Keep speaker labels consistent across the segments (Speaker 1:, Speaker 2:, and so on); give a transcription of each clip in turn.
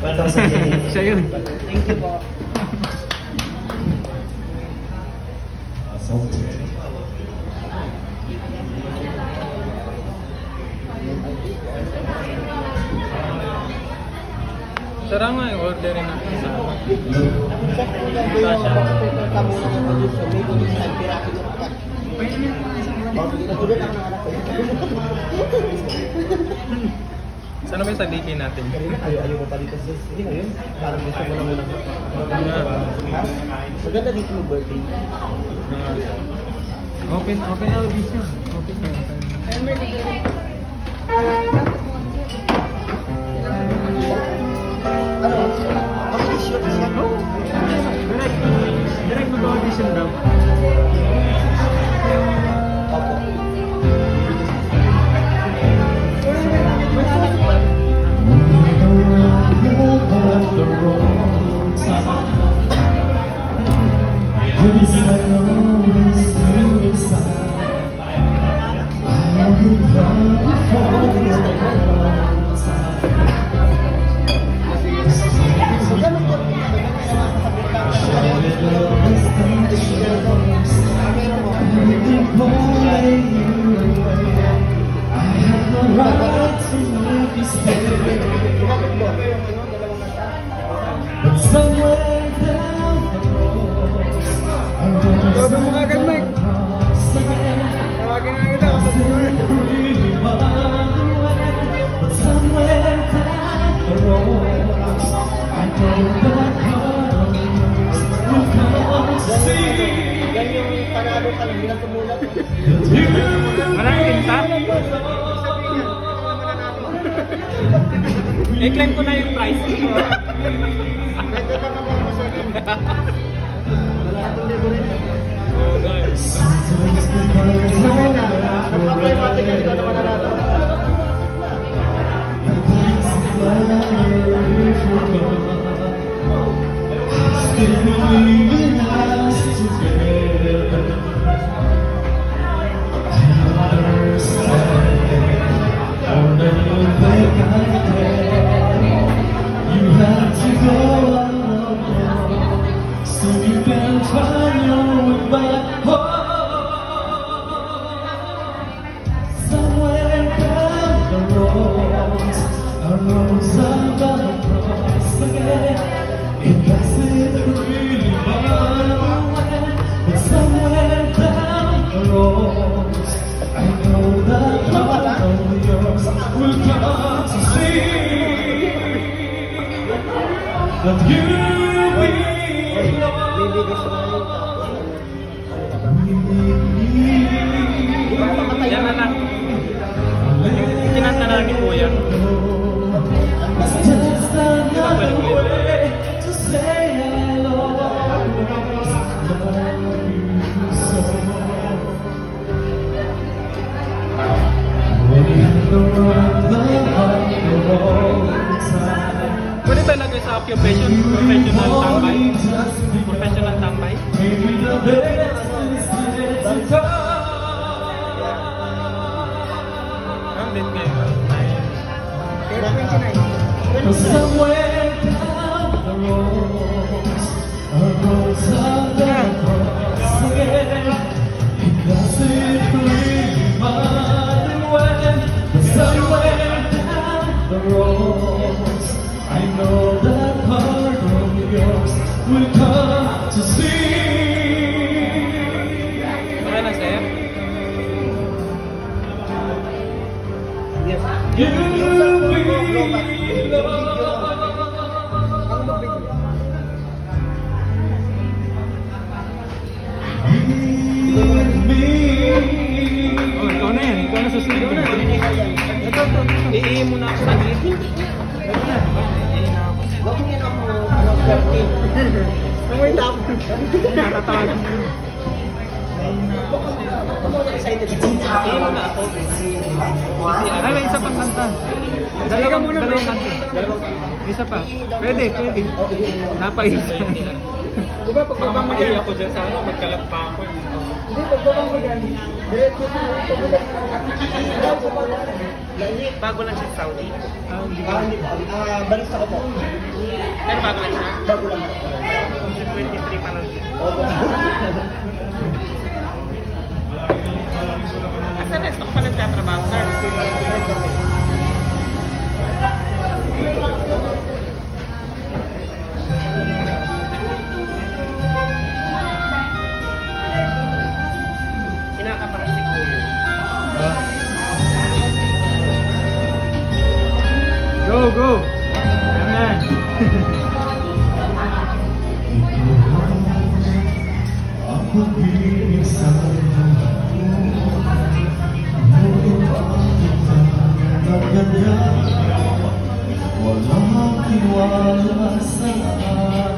Speaker 1: Terima kasih. JD. Thank May.
Speaker 2: Sana ba yung sadikin natin?
Speaker 1: Ayaw-ayaw mo pa dito sis. Hindi na yun. Parang gusto mo na muna. Maganda dito mo birthday.
Speaker 2: Open, open na audition. Open na.
Speaker 1: Ano? Mag-shoot siya.
Speaker 2: Direct, direct mag-audition daw. Maraming pinta. I-claim ko na yung price.
Speaker 1: Napaka-private ka.
Speaker 2: But you belong. ជា professional តាមបី professional តាមបីខាងនេះគេគេវិញឆ្នៃ
Speaker 3: Somewhere down the road, a road.
Speaker 1: Amoy tapon.
Speaker 2: Nakatawag mo.
Speaker 1: Ako na excited.
Speaker 2: Iihi mo na ako. Ay, may isa pang kanta. Dalawang, dalawang kanta. Isa pa. Pwede, pwede. Napaisa. Mamamahi ako dyan sa ano, magkalat pa ako.
Speaker 1: Hindi, mo yan, Bago lang siya sa Saudi.
Speaker 2: Ah, hindi
Speaker 1: Ah, hindi po. Ah, ko po.
Speaker 4: Pero bago lang siya.
Speaker 1: Bago lang po.
Speaker 4: 23 pa lang siya.
Speaker 2: Go, go! Yan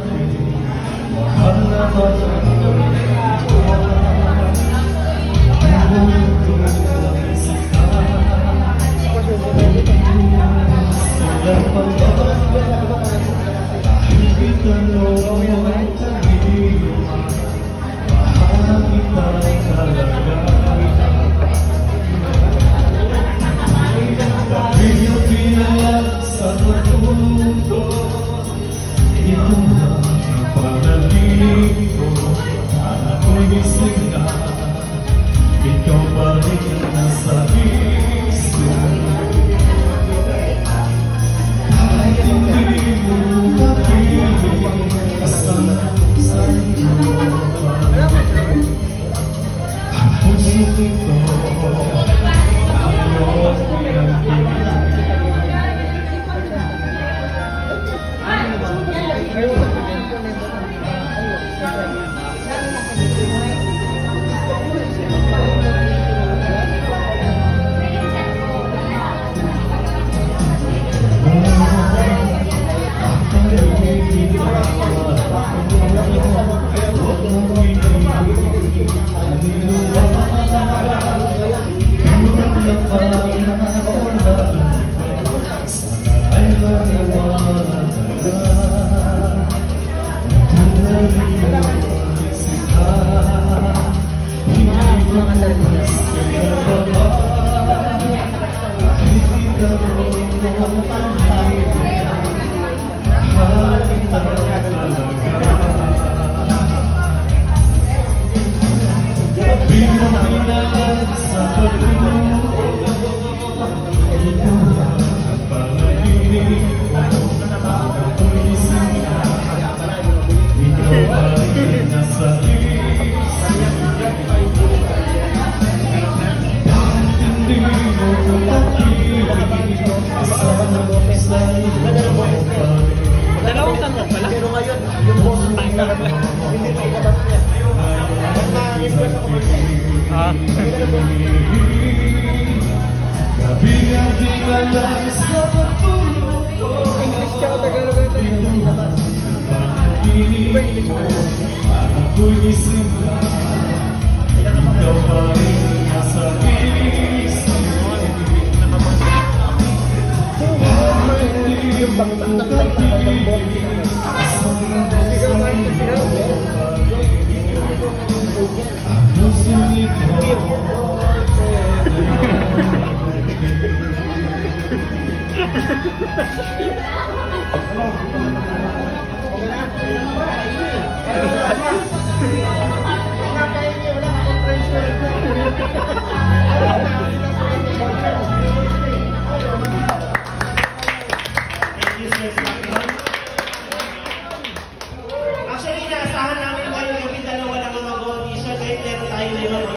Speaker 4: Dalawang tanong pala.
Speaker 1: Pero ngayon, yung boss ko hindi na niya. Pag na-impress ako man
Speaker 2: Ah.
Speaker 3: Gabi ang di malang sa pagtulog ko
Speaker 1: English ka Tagalog
Speaker 3: gising na
Speaker 1: tembang tembang